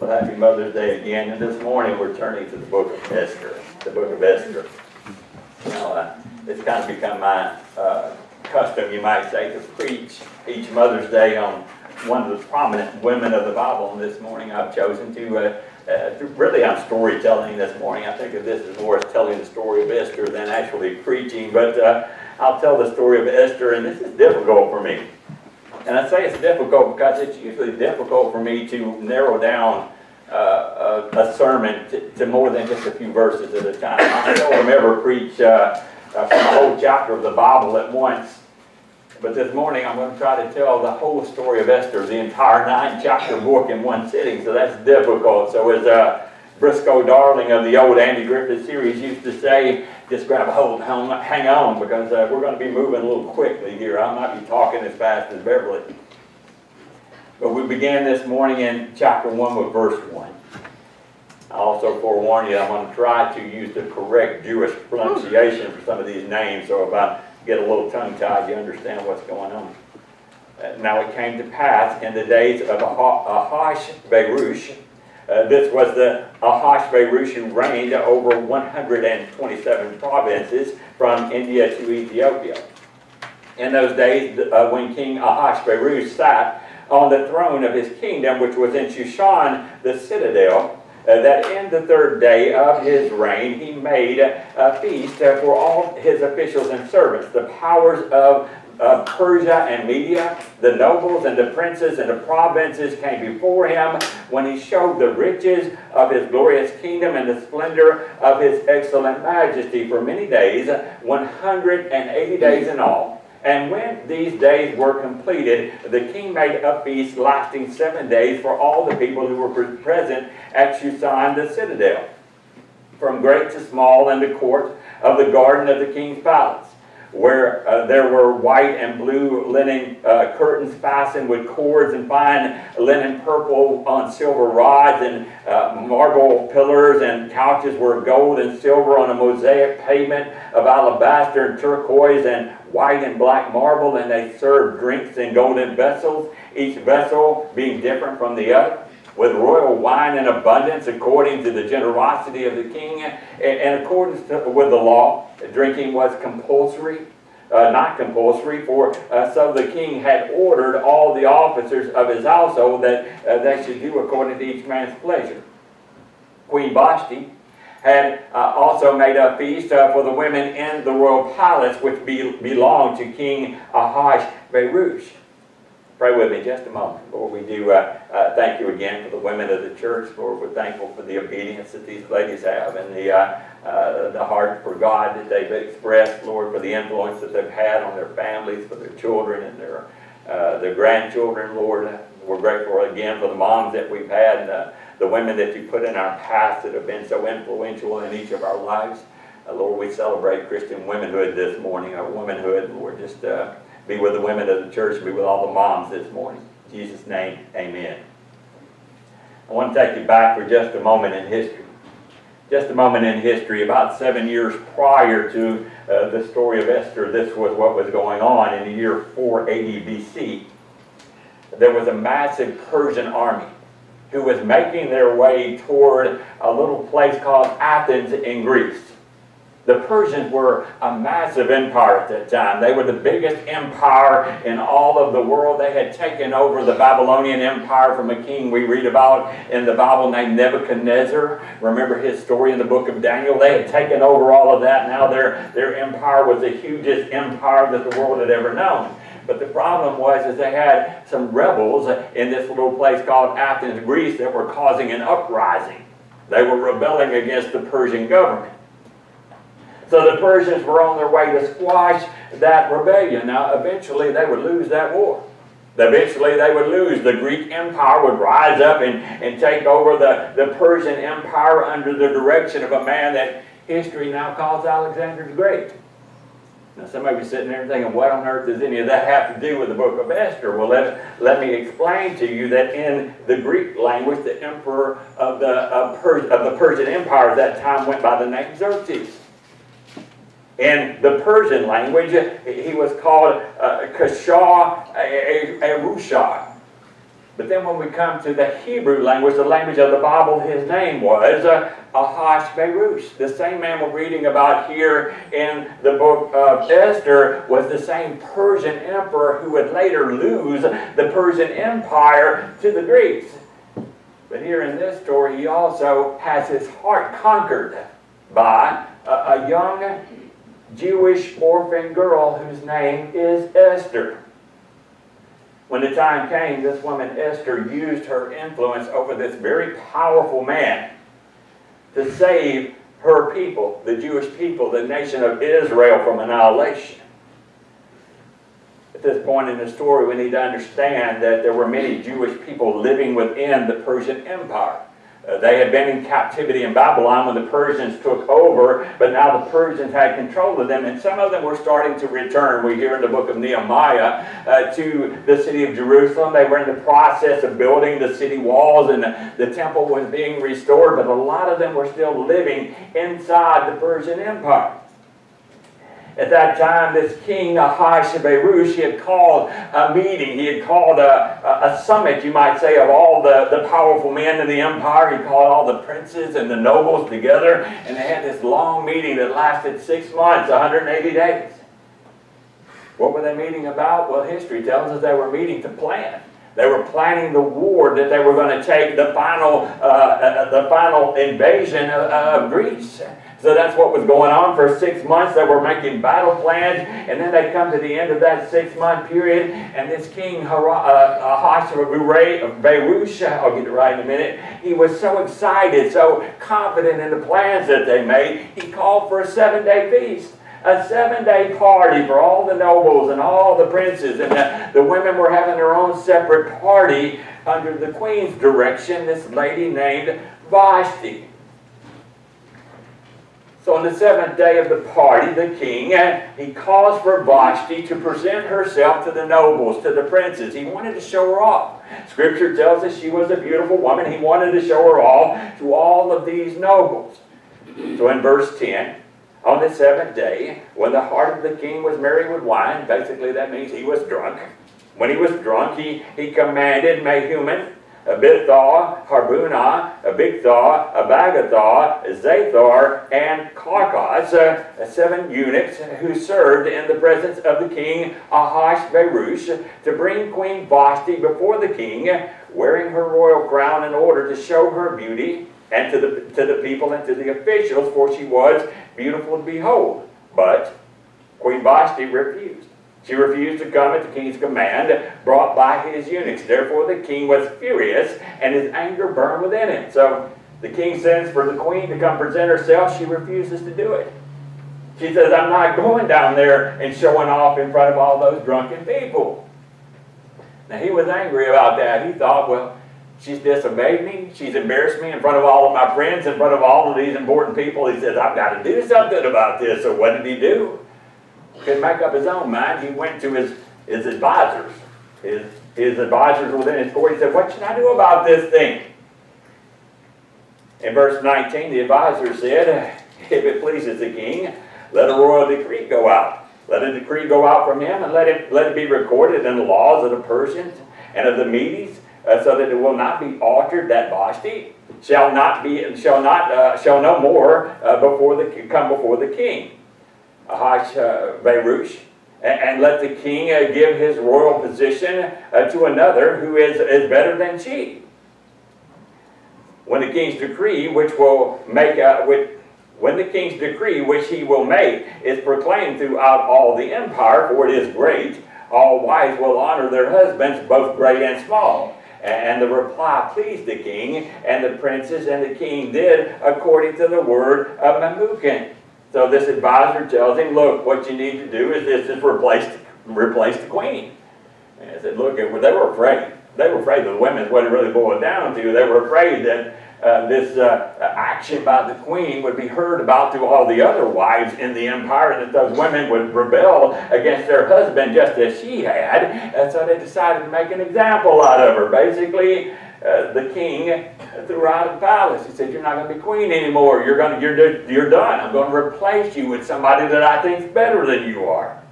Well, happy Mother's Day again, and this morning we're turning to the book of Esther, the book of Esther. Now, uh, it's kind of become my uh, custom, you might say, to preach each Mother's Day on one of the prominent women of the Bible. And this morning I've chosen to, uh, uh, to really, I'm storytelling this morning. I think of this as more as telling the story of Esther than actually preaching, but uh, I'll tell the story of Esther, and this is difficult for me. And I say it's difficult because it's usually difficult for me to narrow down uh, a, sermon to, to, more than just a few verses at a time. I don't ever preach uh, uh, from a whole chapter of the Bible at once. But this morning I'm going to try to tell the whole story of Esther, the entire nine chapter book in one sitting. So that's difficult. So as uh, Briscoe Darling of the old Andy Griffith series used to say, just grab a hold, hang on, because uh, we're going to be moving a little quickly here. I might be talking as fast as Beverly. But we began this morning in chapter 1 with verse 1. I also forewarn you, I'm going to try to use the correct Jewish pronunciation for some of these names, so if I get a little tongue-tied, you understand what's going on. Uh, now it came to pass in the days of Ahasuerus, uh, this was the Ahasuerus who reigned over 127 provinces from India to Ethiopia. In those days, uh, when King Ahasuerus sat on the throne of his kingdom, which was in Shushan, the citadel, uh, that in the third day of his reign he made a feast uh, for all his officials and servants, the powers of Persia and Media, the nobles and the princes and the provinces came before him when he showed the riches of his glorious kingdom and the splendor of his excellent majesty for many days, 180 days in all. And when these days were completed, the king made a feast lasting seven days for all the people who were present at Shushan the citadel, from great to small in the court of the garden of the king's palace where uh, there were white and blue linen uh, curtains fastened with cords and fine linen purple on silver rods and uh, marble pillars and couches were gold and silver on a mosaic pavement of alabaster and turquoise and white and black marble and they served drinks in golden vessels each vessel being different from the other with royal wine in abundance according to the generosity of the king and, accordance to, with the law drinking was compulsory, uh, not compulsory, for uh, so the king had ordered all the officers of his household that uh, they should do according to each man's pleasure. Queen Vashti had uh, also made a feast uh, for the women in the royal palace, which be, belonged to King Ahasuerus. Pray with me just a moment. Lord, we do uh, uh, thank you again for the women of the church. Lord, we're thankful for the obedience that these ladies have and the, uh, uh, the heart for God that they've expressed, Lord, for the influence that they've had on their families, for their children and their, uh, their grandchildren, Lord. We're grateful again for the moms that we've had and the, women that you put in our past that have been so influential in each of our lives. Uh, Lord, we celebrate Christian womanhood this morning, our womanhood, Lord, just be with the women of the church, be with all the moms this morning. In Jesus' name, amen. I want to take you back for just a moment in history. Just a moment in history, about seven years prior to uh, the story of Esther, this was what was going on in the year 480 BC. There was a massive Persian army who was making their way toward a little place called Athens in Greece. The Persians were a massive empire at that time. They were the biggest empire in all of the world. They had taken over the Babylonian Empire from a king we read about in the Bible named Nebuchadnezzar. Remember his story in the book of Daniel? They had taken over all of that. Now their, their empire was the hugest empire that the world had ever known. But the problem was is they had some rebels in this little place called Athens, Greece that were causing an uprising. They were rebelling against the Persian government. So the Persians were on their way to squash that rebellion. Now, eventually, they would lose that war. Eventually, they would lose. The Greek Empire would rise up and, and take over the, the Persian Empire under the direction of a man that history now calls Alexander the Great. Now, somebody be sitting there thinking, what on earth does any of that have to do with the book of Esther? Well, let, let me explain to you that in the Greek language, the emperor of the, of, Pers of the Persian Empire at that time went by the name Xerxes. In the Persian language, he was called uh, Kashar Arusha. But then when we come to the Hebrew language, the language of the Bible, his name was uh, Ahasuerus. The same man we're reading about here in the book of Esther was the same Persian emperor who would later lose the Persian Empire to the Greeks. But here in this story, he also has his heart conquered by a, a young Jewish orphan girl whose name is Esther. When the time came, this woman Esther used her influence over this very powerful man to save her people, the Jewish people, the nation of Israel from annihilation. At this point in the story, we need to understand that there were many Jewish people living within the Persian Empire. Uh, they had been in captivity in Babylon when the Persians took over, but now the Persians had control of them, and some of them were starting to return. We hear in the book of Nehemiah uh, to the city of Jerusalem. They were in the process of building the city walls, and the, the temple was being restored, but a lot of them were still living inside the Persian Empire. At that time, this king Ahasuerus, he had called a meeting. He had called a, a, summit, you might say, of all the, the powerful men in the empire. He called all the princes and the nobles together, and they had this long meeting that lasted six months, 180 days. What were they meeting about? Well, history tells us they were meeting to plan. They were planning the war that they were going to take the final, uh, uh, the final invasion of, of Greece. So that's what was going on for six months. They were making battle plans, and then they come to the end of that six-month period, and this king Ahasuerus, uh, I'll get it right in a minute, he was so excited, so confident in the plans that they made, he called for a seven-day feast a seven day party for all the nobles and all the princes. And the, the, women were having their own separate party under the queen's direction, this lady named Vashti. So on the seventh day of the party, the king, uh, he caused for Vashti to present herself to the nobles, to the princes. He wanted to show her off. Scripture tells us she was a beautiful woman. He wanted to show her off to all of these nobles. So in verse 10, on the seventh day, when the heart of the king was merry with wine, basically that means he was drunk. When he was drunk, he, he commanded Mehuman, Abithar, Harbunah, Abigthar, Abagathar, Zathar, and Carcas, uh, seven eunuchs who served in the presence of the king Ahasuerus to bring Queen Vashti before the king, wearing her royal crown in order to show her beauty and to the, to the people and to the officials, for she was beautiful to behold. But Queen Vashti refused. She refused to come at the king's command brought by his eunuchs. Therefore the king was furious, and his anger burned within him. So the king sends for the queen to come present herself. She refuses to do it. She says, I'm not going down there and showing off in front of all those drunken people. Now he was angry about that. He thought, well, she's disobeyed me. She's embarrassed me in front of all of my friends, in front of all of these important people. He says, I've got to do something about this. So what did he do? Couldn't make up his own mind. He went to his, his advisors. His, his advisors within his court. He said, What should I do about this thing? In verse 19, the advisor said, If it pleases the king, let a royal decree go out. Let a decree go out from him, and let it, let it be recorded in the laws of the Persians and of the Medes, uh, so that it will not be altered that Vashti shall not be shall not uh, shall no more uh, before the come before the king. Ahasuerus, and, and let the king uh, give his royal position uh, to another who is, is better than she. When the king's decree, which will make, uh, which, when the king's decree, which he will make, is proclaimed throughout all the empire, for it is great, all wives will honor their husbands, both great and small. And the reply pleased the king and the princes, and the king did according to the word of Memucan. So this advisor tells him, look, what you need to do is this is replace, replace the queen. And I said, look, they were afraid. They were afraid. The women, what it really boiled down to, they were afraid that uh, this uh, action by the queen would be heard about to all the other wives in the empire, and that those women would rebel against their husband just as she had. And so they decided to make an example out of her. Basically, uh, the king threw out of the palace. He said, "You're not going to be queen anymore. You're going to, you're, you're done. I'm going to replace you with somebody that I think is better than you are."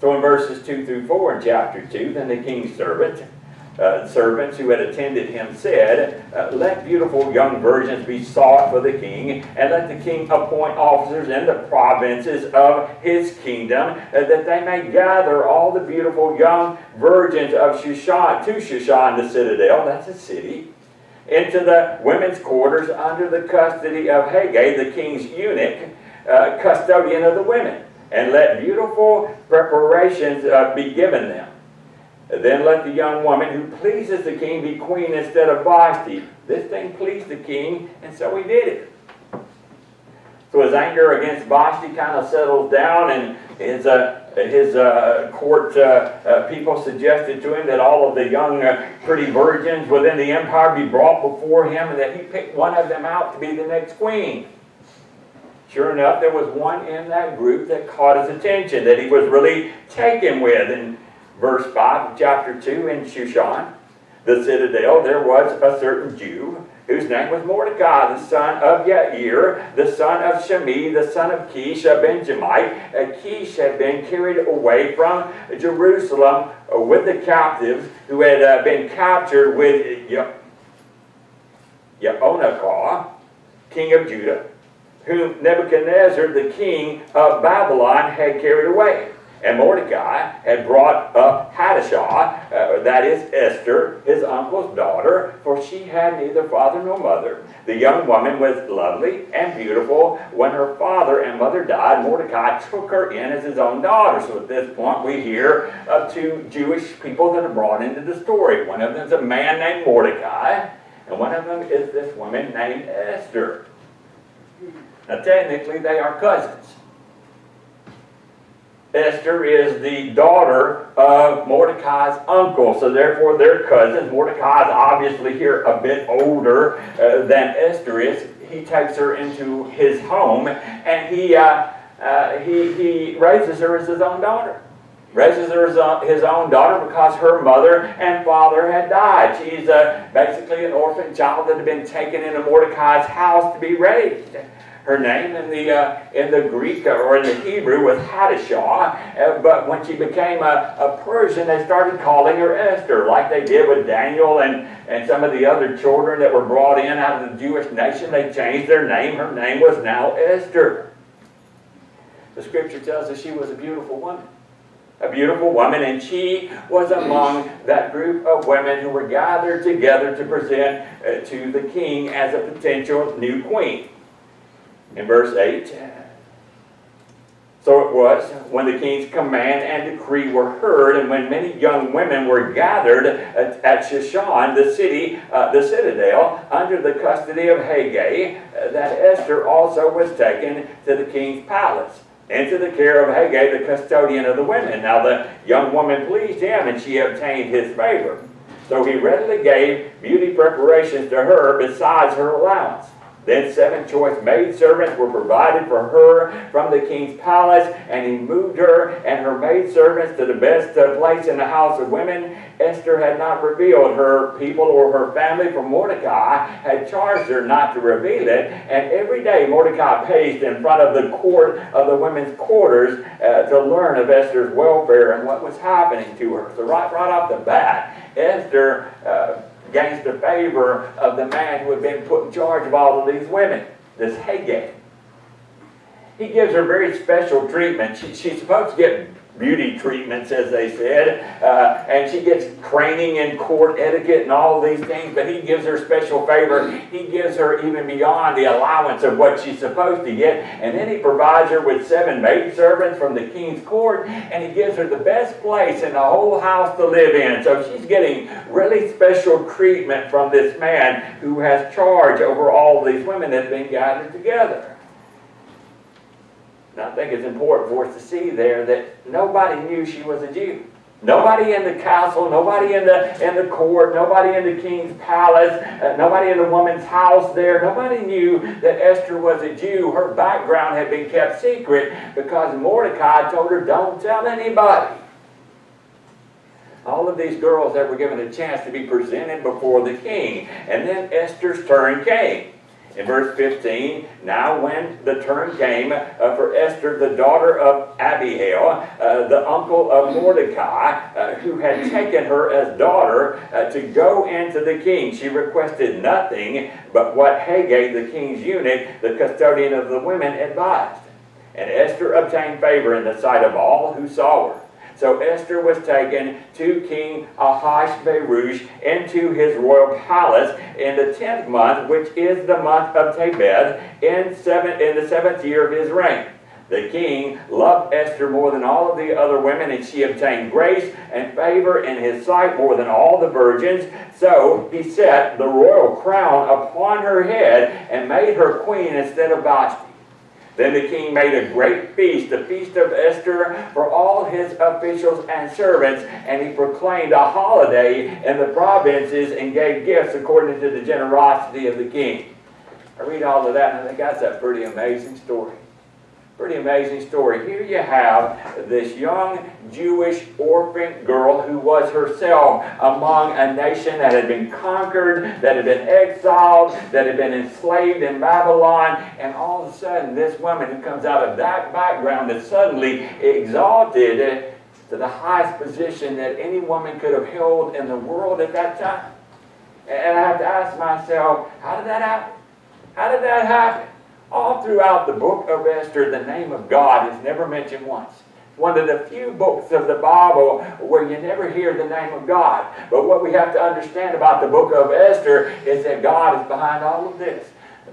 So in verses 2 through 4 in chapter 2, then the king's servant, uh, servants who had attended him said, uh, Let beautiful young virgins be sought for the king, and let the king appoint officers in the provinces of his kingdom, uh, that they may gather all the beautiful young virgins of Shushan to Shushan the citadel, that's a city, into the women's quarters under the custody of Hegai, the king's eunuch, uh, custodian of the women, and let beautiful preparations uh, be given them. Then let the young woman who pleases the king be queen instead of Vashti. This thing pleased the king, and so he did it. So his anger against Vashti kind of settles down, and his, uh, his uh, court uh, uh people suggested to him that all of the young, uh, pretty virgins within the empire be brought before him, and that he pick one of them out to be the next queen. Sure enough, there was one in that group that caught his attention, that he was really taken with. And verse 5 of chapter 2 in Shushan, the citadel, there was a certain Jew whose name was Mordecai, the son of Yair, the son of Shimei, the son of Kish, a Benjamite. Uh, Kish had been carried away from Jerusalem with the captives who had uh, been captured with Ye- king of Judah, whom Nebuchadnezzar, the king of Babylon, had carried away. And Mordecai had brought up Hadassah, uh, that is Esther, his uncle's daughter, for she had neither father nor mother. The young woman was lovely and beautiful. When her father and mother died, Mordecai took her in as his own daughter. So at this point, we hear of two Jewish people that are brought into the story. One of them is a man named Mordecai, and one of them is this woman named Esther. Now, technically, they are cousins. Esther is the daughter of Mordecai's uncle, so therefore they're cousins. Mordecai is obviously here a bit older uh, than Esther is. He takes her into his home and he, uh, uh, he, he raises her as his own daughter. Raises her as his own daughter because her mother and father had died. She's uh, basically an orphan child that had been taken into Mordecai's house to be raised. Her name in the, uh, in the Greek or in the Hebrew was Hadassah, uh, but when she became a, a Persian, they started calling her Esther, like they did with Daniel and, and some of the other children that were brought in out of the Jewish nation. They changed their name. Her name was now Esther. The scripture tells us she was a beautiful woman a beautiful woman, and she was among that group of women who were gathered together to present uh, to the king as a potential new queen in verse 8. So it was when the king's command and decree were heard, and when many young women were gathered at, at Shushan, the city, uh, the citadel, under the custody of Hegai, uh, that Esther also was taken to the king's palace, into the care of Hegai, the custodian of the women. Now the young woman pleased him, and she obtained his favor. So he readily gave beauty preparations to her besides her allowance. Then seven choice maidservants were provided for her from the king's palace, and he moved her and her maidservants to the best place in the house of women. Esther had not revealed her people or her family, for Mordecai had charged her not to reveal it. And every day Mordecai paced in front of the court of the women's quarters uh, to learn of Esther's welfare and what was happening to her. So right, right off the bat, Esther uh, gains the favor of the man who had been put in charge of all of these women, this Hegai. He gives her very special treatment. She, she's supposed to get beauty treatments, as they said. Uh, and she gets training in court etiquette and all these things, but he gives her special favor. He gives her even beyond the allowance of what she's supposed to get. And then he provides her with seven maidservants from the king's court, and he gives her the best place in the whole house to live in. So she's getting really special treatment from this man who has charge over all these women that have been gathered together. And I think it's important for us to see there that nobody knew she was a Jew. Nobody in the castle, nobody in the, in the court, nobody in the king's palace, uh, nobody in the woman's house there, nobody knew that Esther was a Jew. Her background had been kept secret because Mordecai told her, don't tell anybody. All of these girls that were given a chance to be presented before the king. And then Esther's turn came. In verse 15, now when the turn came uh, for Esther, the daughter of Abihail, uh, the uncle of Mordecai, uh, who had taken her as daughter uh, to go into the king, she requested nothing but what Hegai, the king's eunuch, the custodian of the women, advised. And Esther obtained favor in the sight of all who saw her. So Esther was taken to King Ahasuerus into his royal palace in the tenth month, which is the month of Tebeth, in, seven, in the seventh year of his reign. The king loved Esther more than all of the other women, and she obtained grace and favor in his sight more than all the virgins. So he set the royal crown upon her head and made her queen instead of Vashti. Then the king made a great feast, the feast of Esther, for all his officials and servants, and he proclaimed a holiday in the provinces and gave gifts according to the generosity of the king. I read all of that and I think that's a pretty amazing story. Pretty amazing story. Here you have this young Jewish orphan girl who was herself among a nation that had been conquered, that had been exiled, that had been enslaved in Babylon, and all of a sudden this woman who comes out of that background is suddenly exalted to the highest position that any woman could have held in the world at that time. And I have to ask myself, how did that happen? How did that happen? All throughout the book of Esther, the name of God is never mentioned once. One of the few books of the Bible where you never hear the name of God. But what we have to understand about the book of Esther is that God is behind all of this.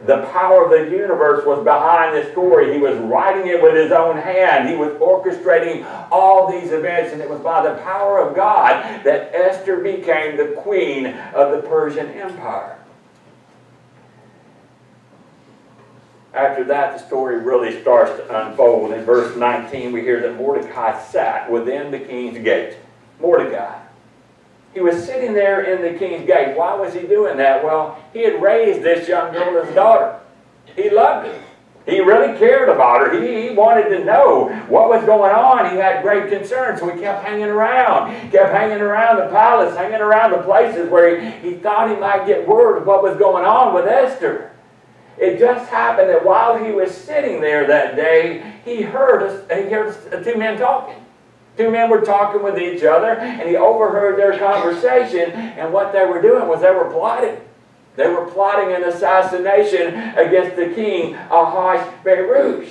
The power of the universe was behind this story. He was writing it with his own hand. He was orchestrating all these events, and it was by the power of God that Esther became the queen of the Persian Empire. After that, the story really starts to unfold. In verse 19, we hear that Mordecai sat within the king's gate. Mordecai. He was sitting there in the king's gate. Why was he doing that? Well, he had raised this young girl as daughter. He loved her. He really cared about her. He, he wanted to know what was going on. He had great concern, so he kept hanging around. Kept hanging around the palace, hanging around the places where he, he thought he might get word of what was going on with Esther. It just happened that while he was sitting there that day, he heard, a, he heard two men talking. Two men were talking with each other, and he overheard their conversation, and what they were doing was they were plotting. They were plotting an assassination against the king Ahasuerus.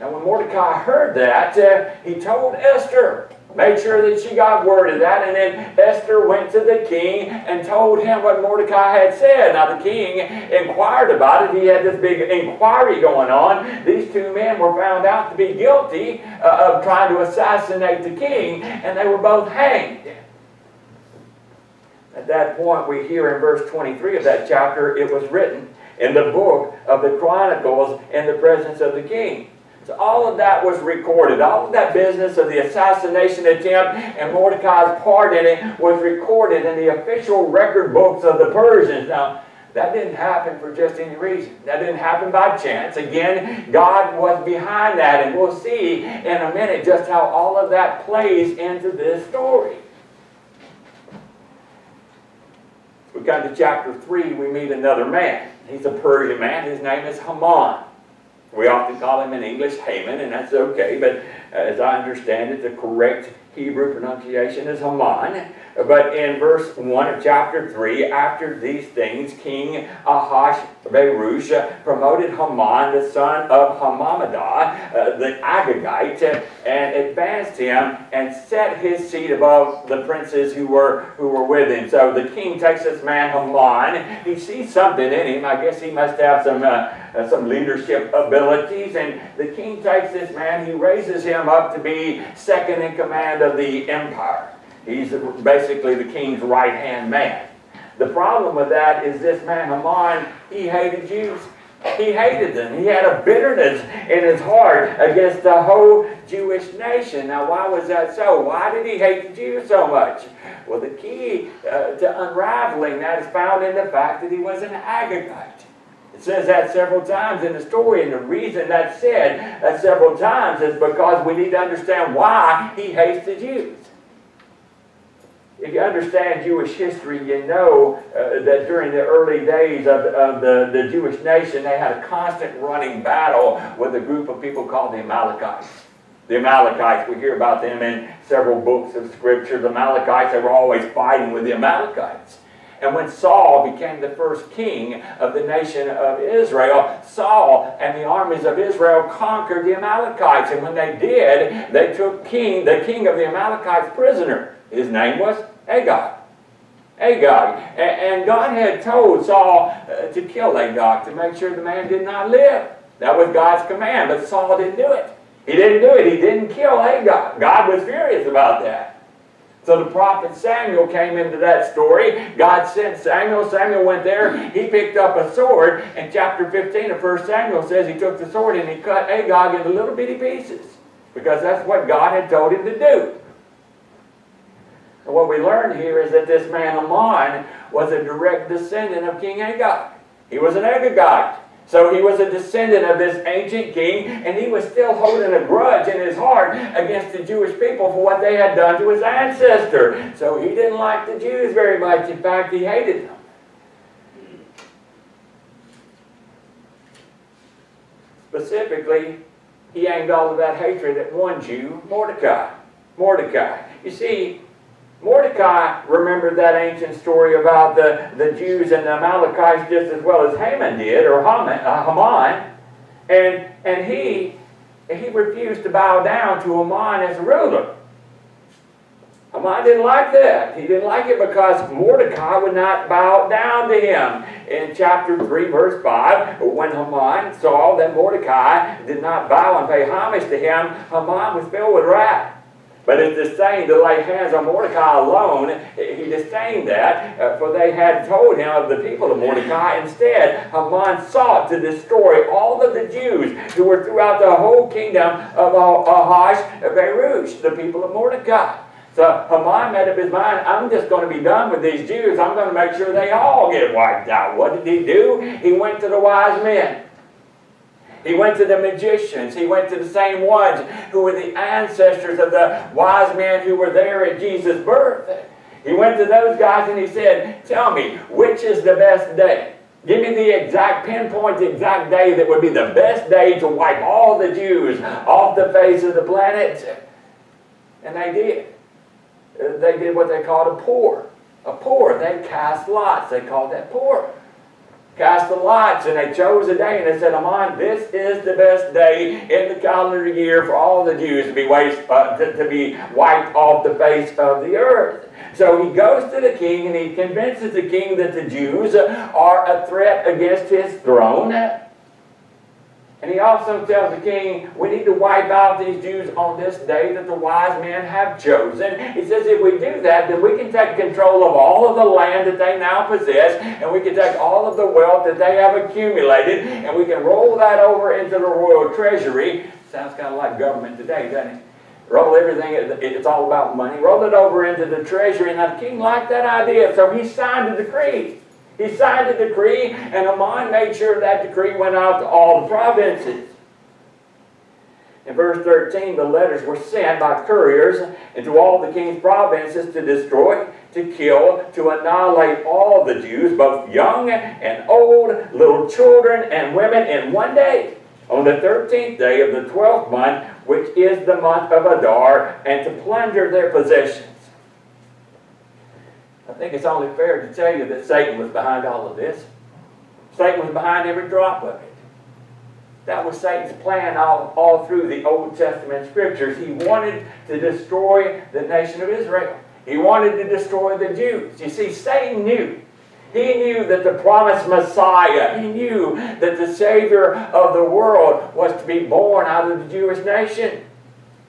Now, when Mordecai heard that, uh, he told Esther, Made sure that she got word of that, and then Esther went to the king and told him what Mordecai had said. Now the king inquired about it. He had this big inquiry going on. These two men were found out to be guilty uh, of trying to assassinate the king, and they were both hanged. At that point, we hear in verse 23 of that chapter, it was written in the book of the Chronicles in the presence of the king. So all of that was recorded. All of that business of the assassination attempt and Mordecai's part in it was recorded in the official record books of the Persians. Now, that didn't happen for just any reason. That didn't happen by chance. Again, God was behind that, and we'll see in a minute just how all of that plays into this story. We come to chapter 3, we meet another man. He's a Persian man. His name is Haman. We often call him in English Haman, and that's okay, but uh, as I understand it, the correct Hebrew pronunciation is Haman. But in verse 1 of chapter 3, after these things, King Ahasuerus promoted Haman, the son of Hammedatha, uh, the Agagite, and advanced him and set his seat above the princes who were, who were with him. So the king takes this man, Haman. He sees something in him. I guess he must have some, uh, uh, some leadership abilities. And the king takes this man, he raises him up to be second in command of the empire. He's basically the king's right hand man. The problem with that is this man Haman, he hated Jews. He hated them. He had a bitterness in his heart against the whole Jewish nation. Now, why was that so? Why did he hate the Jews so much? Well, the key uh, to unraveling that is found in the fact that he was an Agagite. It says that several times in the story, and the reason that's said that several times is because we need to understand why he hates the Jews. if you understand Jewish history, you know uh, that during the early days of, of the, the Jewish nation, they had a constant running battle with a group of people called the Amalekites. The Amalekites, we hear about them in several books of Scripture. The Amalekites, they were always fighting with the Amalekites. And when Saul became the first king of the nation of Israel, Saul and the armies of Israel conquered the Amalekites. And when they did, they took king, the king of the Amalekites prisoner. His name was Agag. Agag. And God had told Saul uh, to kill Agag to make sure the man did not live. That was God's command, but Saul didn't do it. He didn't do it. He didn't kill Agag. God was furious about that. So the prophet Samuel came into that story. God sent Samuel. Samuel went there. He picked up a sword. And chapter 15 of 1 Samuel says he took the sword and he cut Agag into little bitty pieces. Because that's what God had told him to do. And what we learn here is that this man Haman was a direct descendant of King Agag. He was an Agagite. So he was a descendant of this ancient king, and he was still holding a grudge in his heart against the Jewish people for what they had done to his ancestor. So he didn't like the Jews very much. In fact, he hated them. Specifically, he aimed all of that hatred at one Jew, Mordecai. Mordecai. You see, Mordecai remembered that ancient story about the, the Jews and the Amalekites just as well as Haman did, or Haman, uh, Haman. And, and he, he refused to bow down to Haman as a ruler. Haman didn't like that. He didn't like it because Mordecai would not bow down to him. In chapter 3, verse 5, when Haman saw that Mordecai did not bow and pay homage to him, Haman was filled with wrath. But it disdained to lay hands on Mordecai alone. He disdained that, uh, for they had told him of the people of Mordecai. Instead, Haman sought to destroy all of the Jews who were throughout the whole kingdom of Ahash Verush, the people of Mordecai. So Haman made up his mind, I'm just going to be done with these Jews. I'm going to make sure they all get wiped out. What did he do? He went to the wise men. He went to the magicians. He went to the same ones who were the ancestors of the wise men who were there at Jesus' birth. He went to those guys and he said, Tell me, which is the best day? Give me the exact, pinpoint the exact day that would be the best day to wipe all the Jews off the face of the planet. And they did. They did what they called a Pur. A Pur. They cast lots. They called that Pur cast the lots, and they chose a day, and they said, Haman, this is the best day in the calendar year for all the Jews to be, waste, uh, to, to be wiped off the face of the earth. So he goes to the king, and he convinces the king that the Jews are a threat against his throne. And he also tells the king, we need to wipe out these Jews on this day that the wise men have chosen. He says if we do that, then we can take control of all of the land that they now possess, and we can take all of the wealth that they have accumulated, and we can roll that over into the royal treasury. Sounds kind of like government today, doesn't it? Roll everything, it's all about money. Roll it over into the treasury, and the king liked that idea, so he signed a decree. He signed a decree, and Haman made sure that decree went out to all the provinces. In verse 13, the letters were sent by couriers into all the king's provinces to destroy, to kill, to annihilate all the Jews, both young and old, little children and women, in one day, on the 13th day of the 12th month, which is the month of Adar, and to plunder their possessions. I think it's only fair to tell you that Satan was behind all of this. Satan was behind every drop of it. That was Satan's plan all, all through the Old Testament scriptures. He wanted to destroy the nation of Israel. He wanted to destroy the Jews. You see, Satan knew. He knew that the promised Messiah, he knew that the Savior of the world was to be born out of the Jewish nation.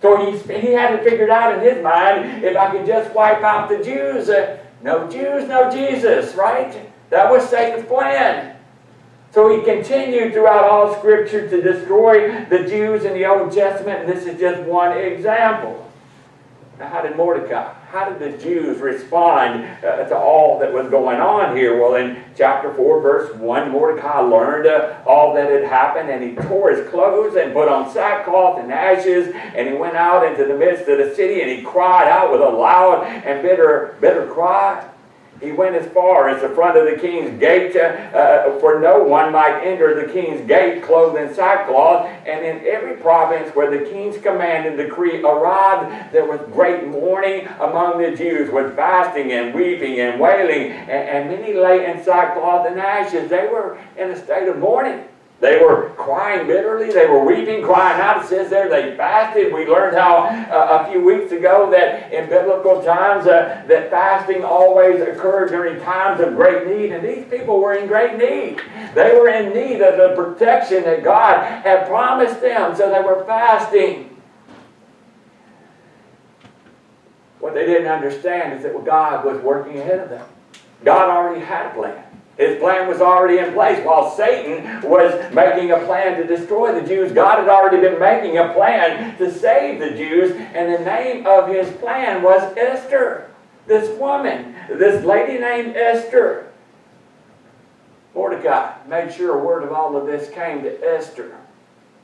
So he, he had it figured out in his mind, if I could just wipe out the Jews, uh, no Jews, no Jesus, right? That was Satan's plan. So he continued throughout all Scripture to destroy the Jews in the Old Testament, and this is just one example. How did Mordecai, how did the Jews respond uh, to all that was going on here? Well, in chapter 4, verse 1, Mordecai learned uh, all that had happened, and he tore his clothes and put on sackcloth and ashes, and he went out into the midst of the city, and he cried out with a loud and bitter, bitter cry. He went as far as the front of the king's gate, uh, for no one might enter the king's gate clothed in sackcloth. And in every province where the king's command and decree arrived, there was great mourning among the Jews, with fasting and weeping and wailing. And, and many lay in sackcloth and ashes. They were in a state of mourning. They were crying bitterly. They were weeping, crying out. It says there they fasted. We learned how uh, a few weeks ago that in biblical times uh, that fasting always occurred during times of great need. And these people were in great need. They were in need of the protection that God had promised them. So they were fasting. What they didn't understand is that God was working ahead of them. God already had a plan. His plan was already in place. While Satan was making a plan to destroy the Jews, God had already been making a plan to save the Jews, and the name of his plan was Esther. This woman, this lady named Esther. Mordecai made sure a word of all of this came to Esther.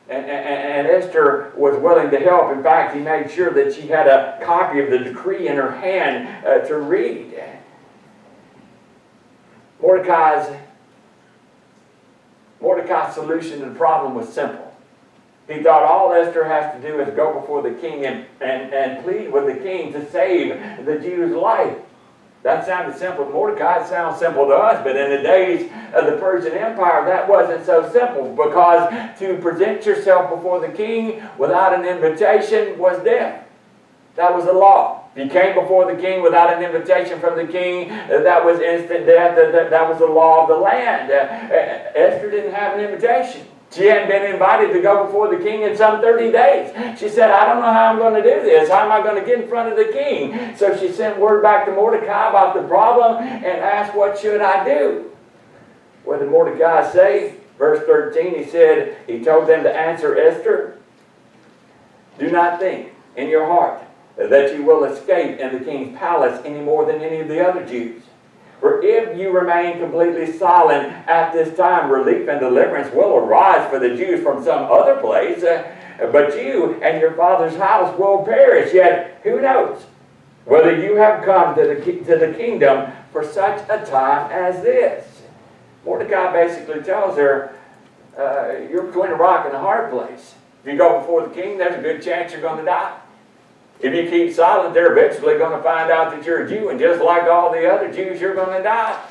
And, and, and, Esther was willing to help. In fact, he made sure that she had a copy of the decree in her hand uh, to read. Mordecai's, Mordecai's solution to the problem was simple. He thought all Esther has to do is go before the king and, and, and plead with the king to save the Jews' life. That sounded simple to Mordecai. It sounds simple to us, but in the days of the Persian Empire, that wasn't so simple because to present yourself before the king without an invitation was death. That was the law. If you came before the king without an invitation from the king, that was instant death. That, that was the law of the land. Uh, uh, Esther didn't have an invitation. She hadn't been invited to go before the king in some 30 days. She said, I don't know how I'm going to do this. How am I going to get in front of the king? So she sent word back to Mordecai about the problem and asked, What should I do? What did Mordecai say? Verse 13, he said, He told them to answer Esther, Do not think in your heart that you will escape in the king's palace any more than any of the other Jews. For if you remain completely silent at this time, relief and deliverance will arise for the Jews from some other place, uh, but you and your father's house will perish. Yet, who knows whether you have come to the, to the kingdom for such a time as this? Mordecai basically tells her, uh, you're between a rock and a hard place. If you go before the king, there's a good chance you're going to die. If you keep silent, they're eventually going to find out that you're a Jew, and just like all the other Jews, you're going to die.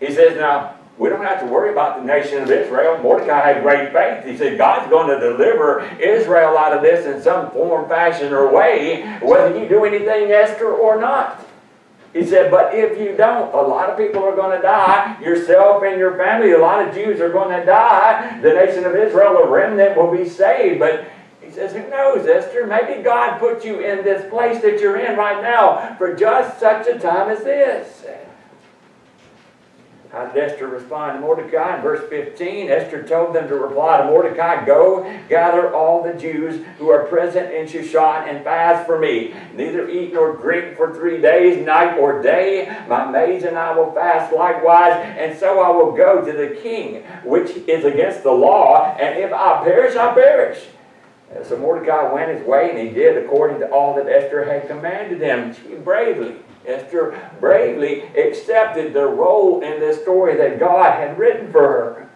He says, now, we don't have to worry about the nation of Israel. Mordecai had great faith. He said, God's going to deliver Israel out of this in some form, fashion, or way, whether you do anything, Esther, or not. He said, but if you don't, a lot of people are going to die. Yourself and your family, a lot of Jews are going to die. The nation of Israel, a remnant, will be saved. But says, Who knows, Esther? Maybe God put you in this place that you're in right now for just such a time as this. How did Esther respond to Mordecai? In verse 15, Esther told them to reply to Mordecai, Go, gather all the Jews who are present in Shushan and fast for me. Neither eat nor drink for three days, night or day. My maids and I will fast likewise, and so I will go to the king, which is against the law, and if I perish, I perish. Uh, so Mordecai went his way, and he did according to all that Esther had commanded him. She bravely, Esther bravely accepted the role in this story that God had written for her.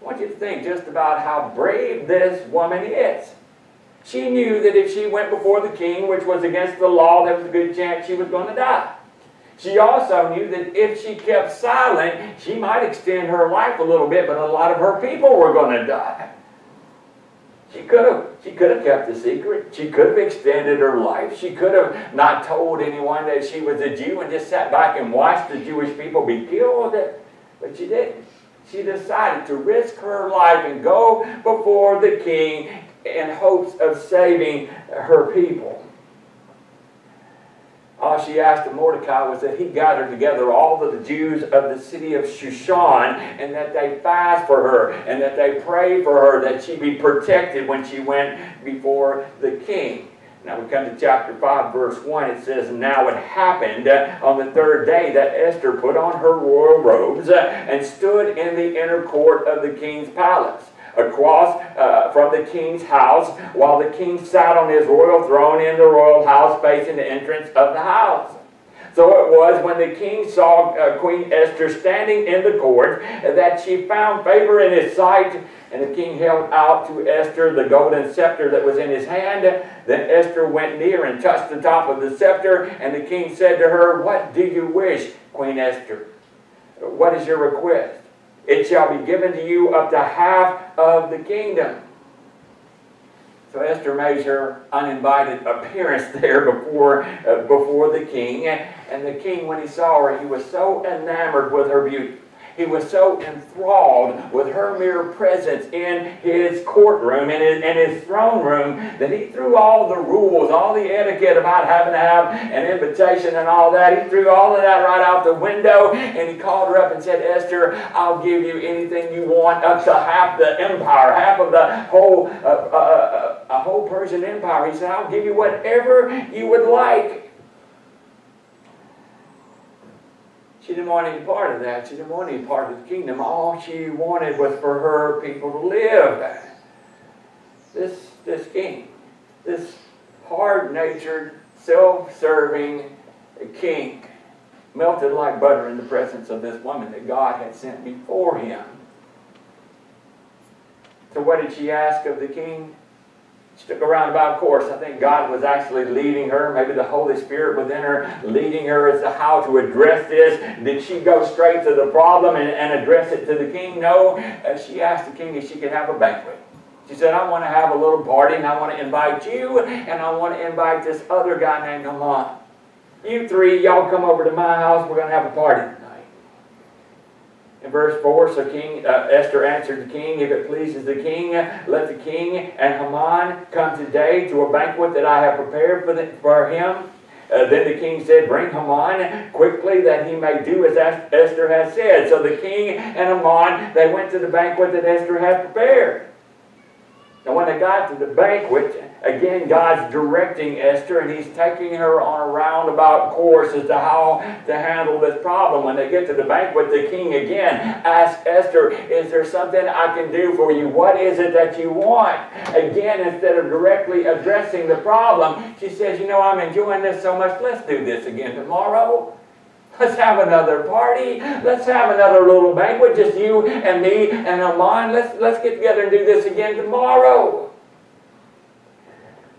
I want you to think just about how brave this woman is. She knew that if she went before the king, which was against the law, there was a good chance she was going to die. She also knew that if she kept silent, she might extend her life a little bit, but a lot of her people were going to die. She could have she could have kept the secret. She could have extended her life. She could have not told anyone that she was a Jew and just sat back and watched the Jewish people be killed. But she didn't. She decided to risk her life and go before the king in hopes of saving her people all she asked of Mordecai was that he gather together all of the Jews of the city of Shushan and that they fast for her and that they pray for her that she be protected when she went before the king. Now we come to chapter 5, verse 1. It says, Now it happened on the third day that Esther put on her royal robes and stood in the inner court of the king's palace across uh, from the king's house while the king sat on his royal throne in the royal house facing the entrance of the house. So it was when the king saw uh, Queen Esther standing in the court that she found favor in his sight. And the king held out to Esther the golden scepter that was in his hand. Then Esther went near and touched the top of the scepter. And the king said to her, What do you wish, Queen Esther? What is your request? It shall be given to you up to half of the kingdom. So Esther made her uninvited appearance there before, uh, before the king. And the king, when he saw her, he was so enamored with her beauty he was so enthralled with her mere presence in his courtroom, in his, in his throne room, that he threw all the rules, all the etiquette about having to have an invitation and all that. He threw all of that right out the window and he called her up and said, Esther, I'll give you anything you want up to half the empire, half of the whole, uh, uh, uh, a whole Persian empire. He said, I'll give you whatever you would like. She didn't want any part of that. She didn't want any part of the kingdom. All she wanted was for her people to live. This, this king, this hard-natured, self-serving king, melted like butter in the presence of this woman that God had sent before him. So what did she ask of the king? She took a roundabout course. I think God was actually leading her, maybe the Holy Spirit within her, leading her as to how to address this. Did she go straight to the problem and, and address it to the king? No. Uh, she asked the king if she could have a banquet. She said, I want to have a little party and I want to invite you and I want to invite this other guy named Haman. You three, y'all come over to my house. We're going to have a party. In verse 4, so King uh, Esther answered the king, If it pleases the king, let the king and Haman come today to a banquet that I have prepared for, the, for him. Uh, then the king said, Bring Haman quickly that he may do as Esther has said. So the king and Haman, they went to the banquet that Esther had prepared. And when they got to the banquet, again, God's directing Esther and he's taking her on a roundabout course as to how to handle this problem. When they get to the banquet, the king again asks Esther, Is there something I can do for you? What is it that you want? Again, instead of directly addressing the problem, she says, You know, I'm enjoying this so much. Let's do this again tomorrow. Let's have another party. Let's have another little banquet, just you and me and Haman. Let's, let's get together and do this again tomorrow.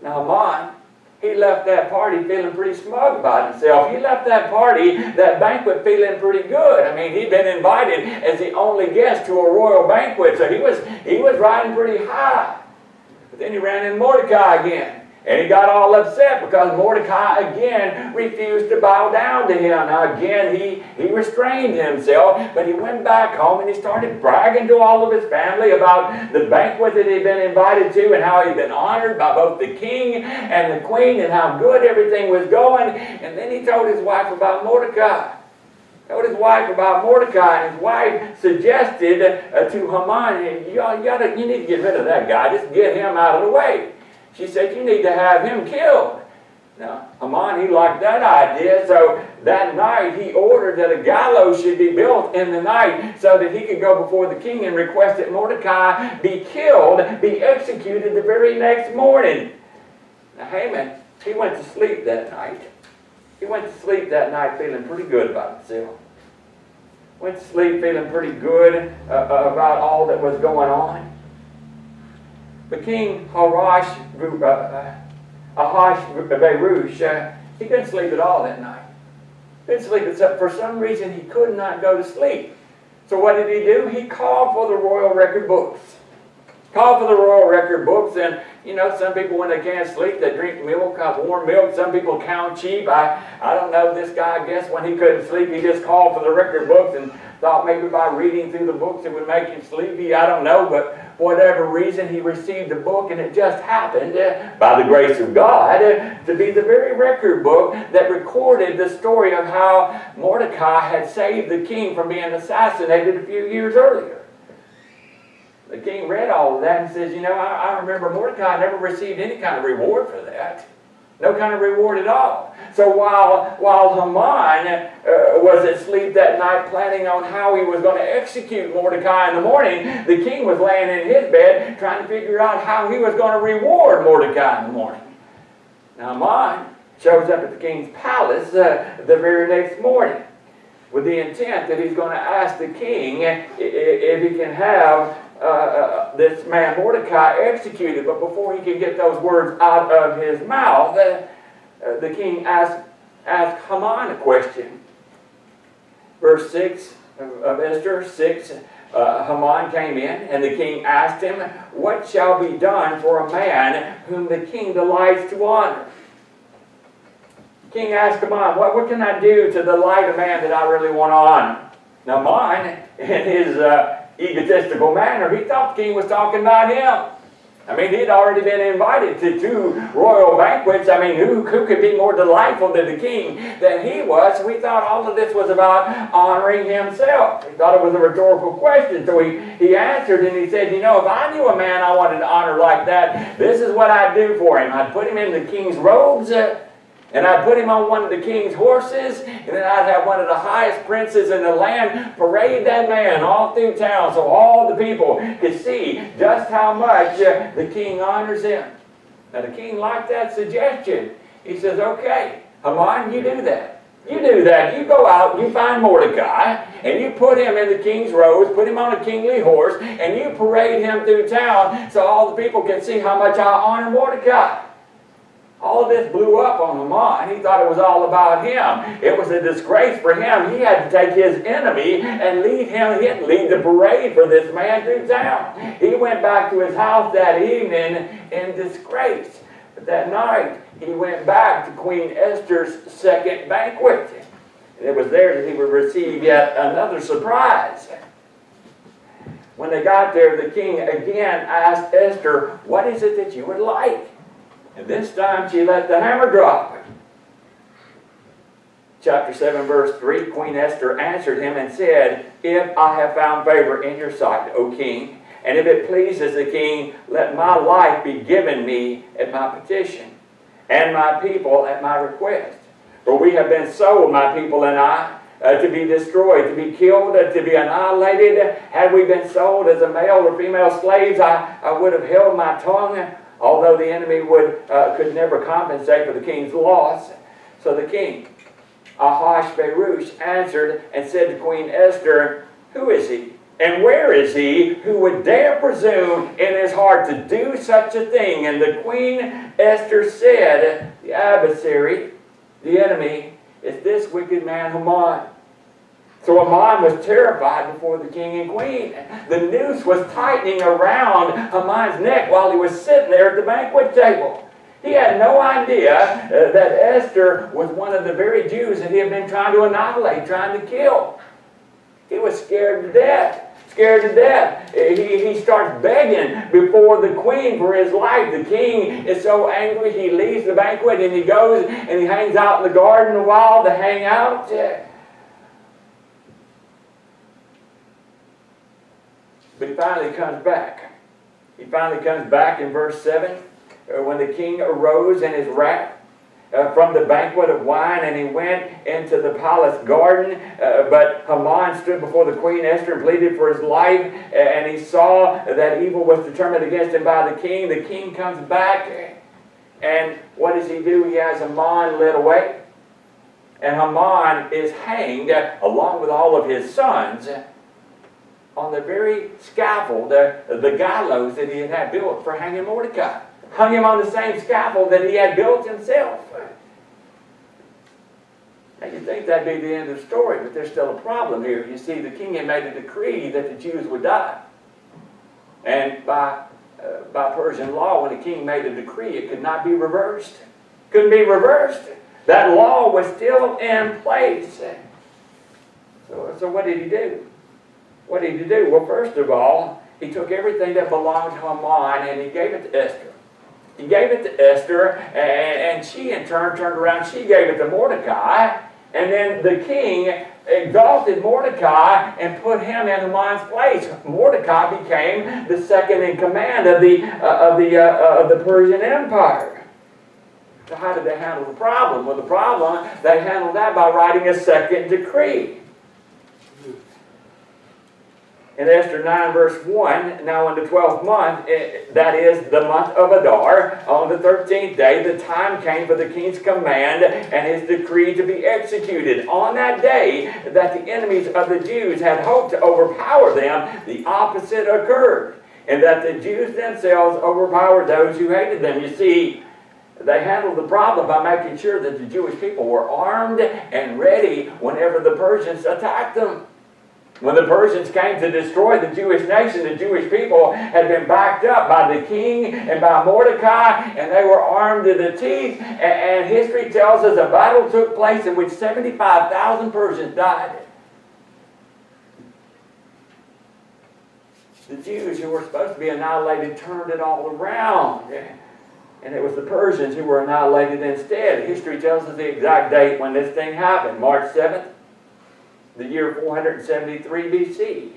Now, Haman, he left that party feeling pretty smug about himself. He left that party, that banquet, feeling pretty good. I mean, he'd been invited as the only guest to a royal banquet, so he was, he was riding pretty high. But then he ran into Mordecai again. And he got all upset because Mordecai again refused to bow down to him. Now again, he, he restrained himself, but he went back home and he started bragging to all of his family about the banquet that he'd been invited to and how he'd been honored by both the king and the queen and how good everything was going. And then he told his wife about Mordecai. Told his wife about Mordecai, and his wife suggested uh, to Haman, you, you, you need to get rid of that guy. Just get him out of the way. She said, you need to have him killed. Now, Haman, he liked that idea, so that night he ordered that a gallows should be built in the night so that he could go before the king and request that Mordecai be killed, be executed the very next morning. Now, Haman, he went to sleep that night. He went to sleep that night feeling pretty good about himself. Went to sleep feeling pretty good uh, uh about all that was going on. But King Harash, uh, uh Ahash Berush, uh, he couldn't sleep at all that night. Couldn't sleep except for some reason he could not go to sleep. So what did he do? He called for the royal record books. Called for the royal record books, and you know, some people when they can't sleep, they drink milk, warm milk. Some people count sheep. I, I don't know. This guy, I guess, when he couldn't sleep, he just called for the record books and thought maybe by reading through the books it would make him sleepy. I don't know, but whatever reason, he received a book, and it just happened, uh, by the grace of God, uh, to be the very record book that recorded the story of how Mordecai had saved the king from being assassinated a few years earlier. The king read all of that and says, You know, I, I remember Mordecai never received any kind of reward for that. No kind of reward at all. So while, while Haman uh, was asleep that night planning on how he was going to execute Mordecai in the morning, the king was laying in his bed trying to figure out how he was going to reward Mordecai in the morning. Now Haman shows up at the king's palace uh, the very next morning with the intent that he's going to ask the king if he can have uh, uh, this man Mordecai executed. But before he can get those words out of his mouth, uh, uh, the king asked, asked Haman a question. Verse 6 of Esther 6 uh, Haman came in, and the king asked him, What shall be done for a man whom the king delights to honor? King asked Haman, what, what can I do to delight a man that I really want to honor? Now, Haman, in his uh, egotistical manner, he thought the king was talking about him. I mean, he'd already been invited to two royal banquets. I mean, who, who could be more delightful than the king than he was? We thought all of this was about honoring himself. He thought it was a rhetorical question. So he, he answered and he said, You know, if I knew a man I wanted to honor like that, this is what I'd do for him. I'd put him in the king's robes. Uh, and I'd put him on one of the king's horses, and then I'd have one of the highest princes in the land parade that man all through town so all the people could see just how much uh, the king honors him. Now the king liked that suggestion. He says, okay, Haman, you do that. You do that. You go out, you find Mordecai, and you put him in the king's robes, put him on a kingly horse, and you parade him through town so all the people can see how much I honor Mordecai. All of this blew up on Haman. He thought it was all about him. It was a disgrace for him. He had to take his enemy and lead him. He lead the parade for this man through town. He went back to his house that evening in disgrace. But that night, he went back to Queen Esther's second banquet. And it was there that he would receive yet another surprise. When they got there, the king again asked Esther, What is it that you would like? And this time she let the hammer drop. Chapter 7, verse 3 Queen Esther answered him and said, If I have found favor in your sight, O king, and if it pleases the king, let my life be given me at my petition, and my people at my request. For we have been sold, my people and I, uh, to be destroyed, to be killed, uh, to be annihilated. Had we been sold as a male or female slaves, I, I would have held my tongue although the enemy would, uh, could never compensate for the king's loss. So the king, Ahasuerus, answered and said to Queen Esther, Who is he? And where is he who would dare presume in his heart to do such a thing? And the queen Esther said, The adversary, the enemy, is this wicked man Haman. So Haman was terrified before the king and queen. The noose was tightening around Haman's neck while he was sitting there at the banquet table. He had no idea uh, that Esther was one of the very Jews that he had been trying to annihilate, trying to kill. He was scared to death. Scared to death. He, he starts begging before the queen for his life. The king is so angry, he leaves the banquet and he goes and he hangs out in the garden a while to hang out. But he finally comes back. He finally comes back in verse 7 uh, when the king arose in his wrath uh, from the banquet of wine and he went into the palace garden. Uh, but Haman stood before the queen Esther and pleaded for his life. And he saw that evil was determined against him by the king. The king comes back. And what does he do? He has Haman led away. And Haman is hanged along with all of his sons on the very scaffold, the, the gallows that he had built for hanging Mordecai. Hung him on the same scaffold that he had built himself. Now you think that'd be the end of the story, but there's still a problem here. You see, the king had made a decree that the Jews would die. And by, uh, by Persian law, when the king made a decree, it could not be reversed. Couldn't be reversed. That law was still in place. So, so what did he do? What did he do? Well, first of all, he took everything that belonged to Haman and he gave it to Esther. He gave it to Esther, and, she in turn turned around, she gave it to Mordecai, and then the king exalted Mordecai and put him in Haman's place. Mordecai became the second in command of the, uh, of the, uh of the Persian Empire. So how did they handle the problem? Well, the problem, they handled that by writing a second decree. In Esther 9, verse 1, now in the 12th month, eh, that is the month of Adar, on the 13th day, the time came for the king's command and his decree to be executed. On that day that the enemies of the Jews had hoped to overpower them, the opposite occurred, and that the Jews themselves overpowered those who hated them. You see, they handled the problem by making sure that the Jewish people were armed and ready whenever the Persians attacked them. When the Persians came to destroy the Jewish nation, the Jewish people had been backed up by the king and by Mordecai, and they were armed to the teeth. And, history tells us a battle took place in which 75,000 Persians died. The Jews who were supposed to be annihilated turned it all around. And it was the Persians who were annihilated instead. History tells us the exact date when this thing happened March 7th, the year 473 BC.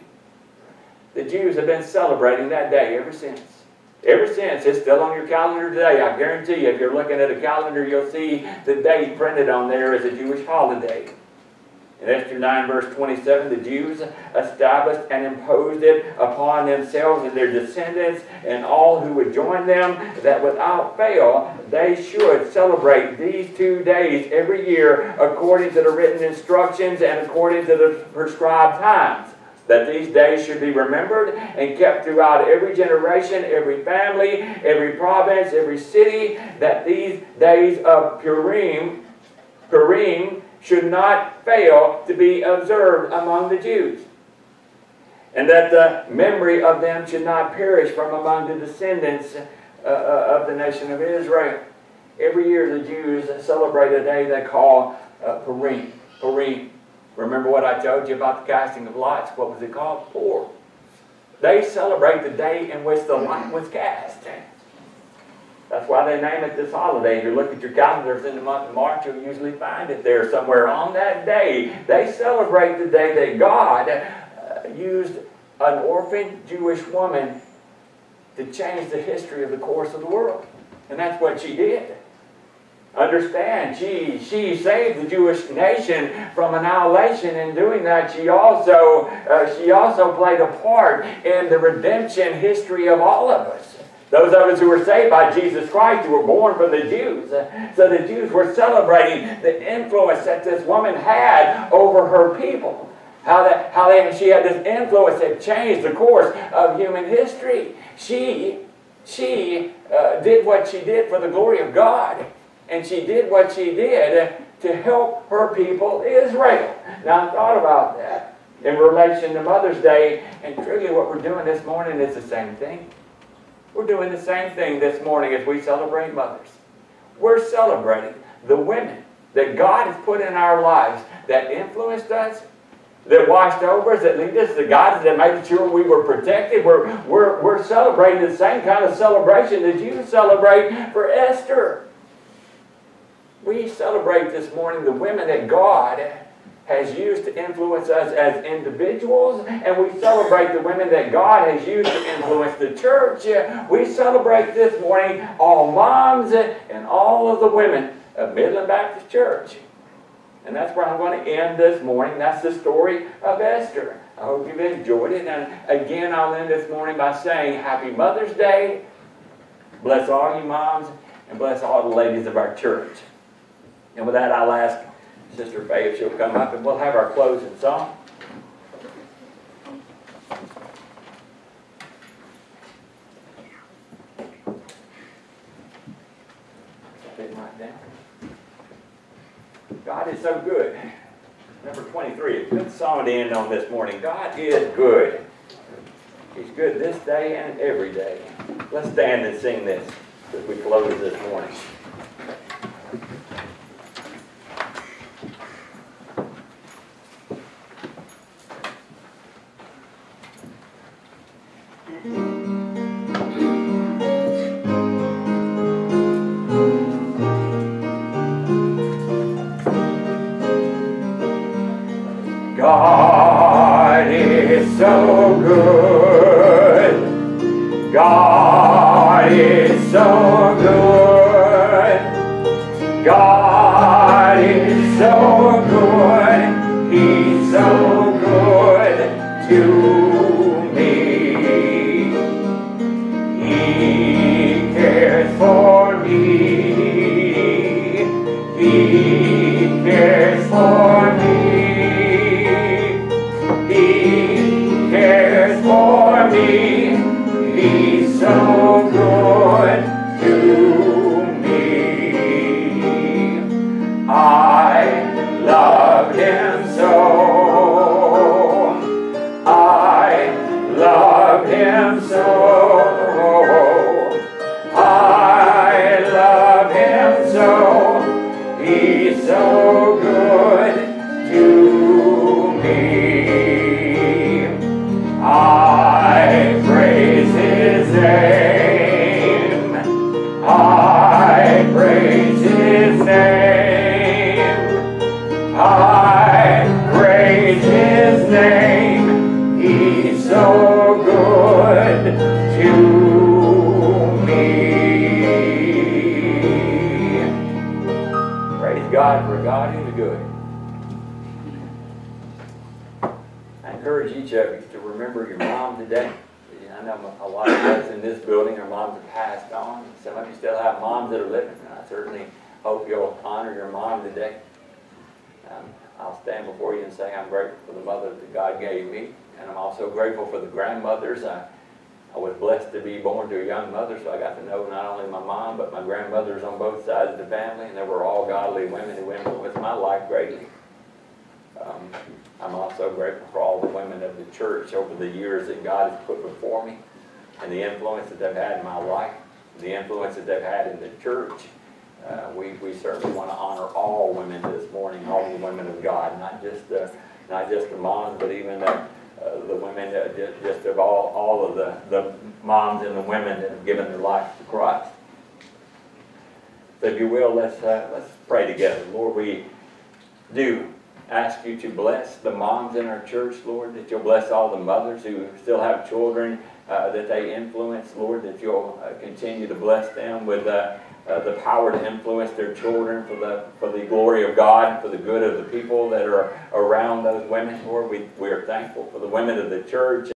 The Jews have been celebrating that day ever since. Ever since, it's still on your calendar today. I guarantee you, if you're looking at a calendar, you'll see the date printed on there as a Jewish holiday. In Esther 9, verse 27, the Jews established and imposed it upon themselves and their descendants and all who would join them, that without fail they should celebrate these two days every year according to the written instructions and according to the prescribed times. That these days should be remembered and kept throughout every generation, every family, every province, every city, that these days of Purim, Purim, should not fail to be observed among the Jews. And that the memory of them should not perish from among the descendants uh, uh, of the nation of Israel. Every year the Jews celebrate a day they call uh, Purim. Purim. Remember what I told you about the casting of lots? What was it called? Purim. They celebrate the day in which the lot was cast. That's why they name it this holiday. If you look at your calendars in the month of March, you'll usually find it there somewhere. On that day, they celebrate the day that God uh, used an orphan Jewish woman to change the history of the course of the world. And that's what she did. Understand, she, she saved the Jewish nation from annihilation. In doing that, she also, uh, she also played a part in the redemption history of all of us. Those of us who were saved by Jesus Christ, who were born from the Jews. So the Jews were celebrating the influence that this woman had over her people. How, that, how she had this influence that changed the course of human history. She, she uh, did what she did for the glory of God. And she did what she did to help her people Israel. Now I thought about that in relation to Mother's Day, and truly what we're doing this morning is the same thing. We're doing the same thing this morning as we celebrate mothers. We're celebrating the women that God has put in our lives that influenced us, that watched over us, that lead us, the God that made sure we were protected. We're, we're, we're celebrating the same kind of celebration that you celebrate for Esther. We celebrate this morning the women that God has used to influence us as individuals, and we celebrate the women that God has used to influence the church. We celebrate this morning all moms and all of the women of Midland Baptist Church. And that's where I'm going to end this morning. That's the story of Esther. I hope you've enjoyed it. And again, I'll end this morning by saying Happy Mother's Day. Bless all you moms and bless all the ladies of our church. And with that, I'll ask Sister Faye, she'll come up, and we'll have our closing song. God is so good. Number 23, a good song to end on this morning. God is good. He's good this day and every day. Let's stand and sing this as we close this morning. God for God who's good. I encourage each of you to remember your mom today. I know a lot of us in this building, our moms have passed on. Some of you still have moms that are living, and I certainly hope you'll honor your mom today. Um, I'll stand before you and say I'm grateful for the mother that God gave me, and I'm also grateful for the grandmothers. I, I was blessed to be born to a young mother, so I got to know not only my mom, but my grandmothers on both sides of the family, and they were all godly women who influenced my life greatly. Um, I'm also grateful for all the women of the church over the years that God has put before me, and the influence that they've had in my life, the influence that they've had in the church. Uh, we, we certainly want to honor all women this morning, all the women of God, not just uh, not just the moms, but even the, uh, the women, uh, just, just of all, all of the, the moms and the women that have given their lives to Christ. So if you will, let's, uh, let's pray together. Lord, we do ask you to bless the moms in our church, Lord, that you'll bless all the mothers who still have children uh, that they influence, Lord, that you'll uh, continue to bless them with uh, uh, the power to influence their children for the, for the glory of God for the good of the people that are around those women, Lord. We, we are thankful for the women of the church.